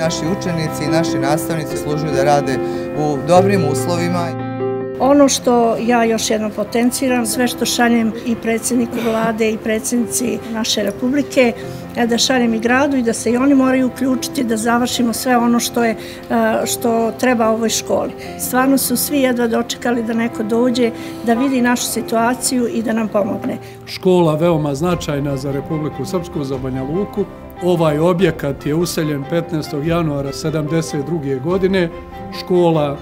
naši učenici i naši nastavnici služuju da rade u dobrim uslovima. Ono što ja još jednom potenciram, sve što šaljem i predsjedniku vlade i predsjednici naše republike, je da šaljem i gradu i da se i oni moraju uključiti da završimo sve ono što je e, što treba ovoj školi. Stvarno su svi jedva dočekali da neko dođe, da vidi našu situaciju i da nam pomogne. Škola veoma značajna za Republiku Srpsku, za Banja Luku. Ovaj objekat je useljen 15. januara 72. godine. Škola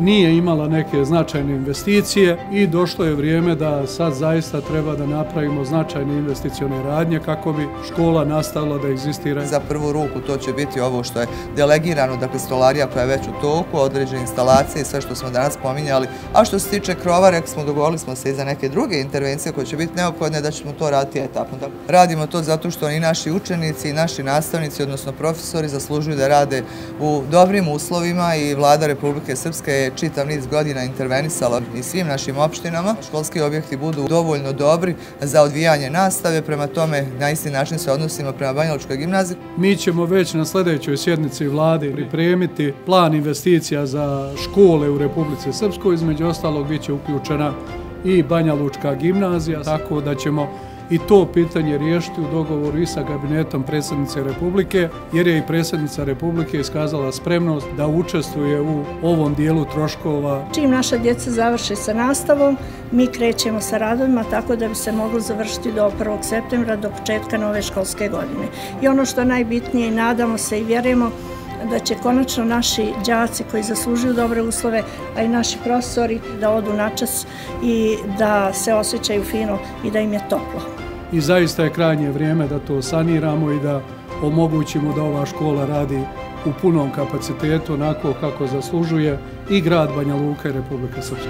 nije imala neke značajne investicije i došlo je vrijeme da sad zaista treba da napravimo značajne investicione radnje kako bi škola nastavila da egzistira. Za prvu ruku to će biti ovo što je delegirano, dakle stolarija koja je već u toku, određene instalacije i sve što smo danas pominjali. A što se tiče krova, rekli smo, dogovorili smo se i za neke druge intervencije koje će biti neophodne da ćemo to raditi etapno. Dakle, radimo to zato što i naši učenici i naši nastavnici, odnosno profesori, zaslužuju da rade u dobrim uslovima i vlada Republike Srpske je čitav niz godina intervenisala i svim našim opštinama. Školski objekti budu dovoljno dobri za odvijanje nastave, prema tome na isti način se odnosimo prema Banjaločkoj gimnaziji. Mi ćemo već na sljedećoj sjednici vlade pripremiti plan investicija za škole u Republice Srpskoj, između ostalog bit će uključena i Banja Lučka gimnazija, tako da ćemo i to pitanje riješiti u dogovoru i sa kabinetom predsjednice Republike, jer je i predsjednica Republike iskazala spremnost da učestvuje u ovom dijelu troškova. Čim naša djeca završe sa nastavom, mi krećemo sa radovima tako da bi se moglo završiti do 1. septembra, do početka nove školske godine. I ono što najbitnije, nadamo se i vjerujemo, da će konačno naši đaci koji zaslužuju dobre uslove, a i naši profesori da odu na čas i da se osjećaju fino i da im je toplo. I zaista je krajnje vrijeme da to saniramo i da omogućimo da ova škola radi u punom kapacitetu onako kako zaslužuje i grad Banja Luka i Republika Srpska.